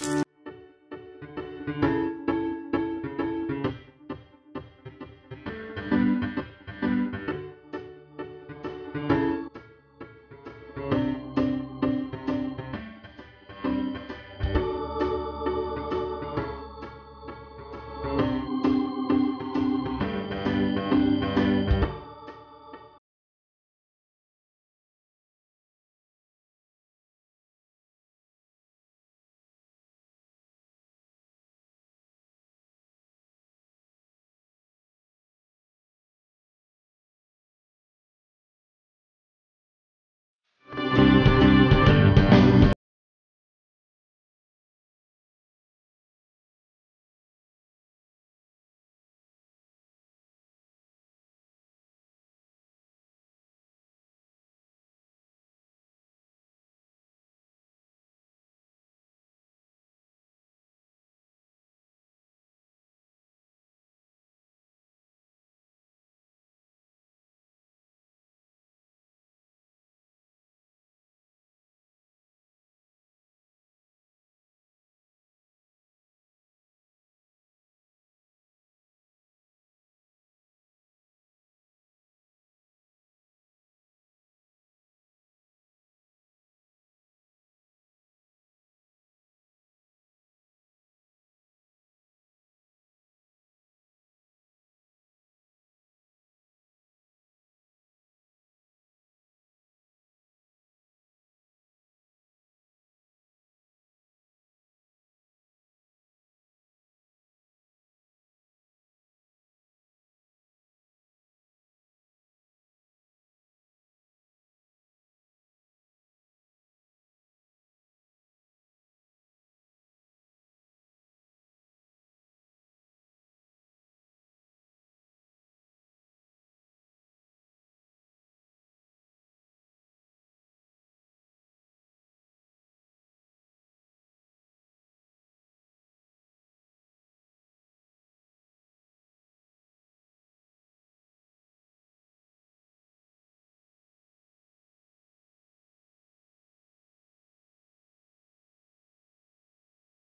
Thank you.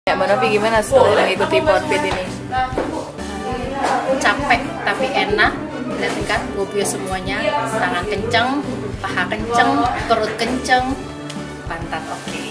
Ya, Mbak Novi gimana setelah mengikuti Portfit ini? capek tapi enak. Lihat kan gue semuanya. Tangan kenceng paha kenceng perut kenceng. Pantat oke